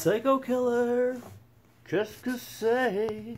Psycho Killer, just to say.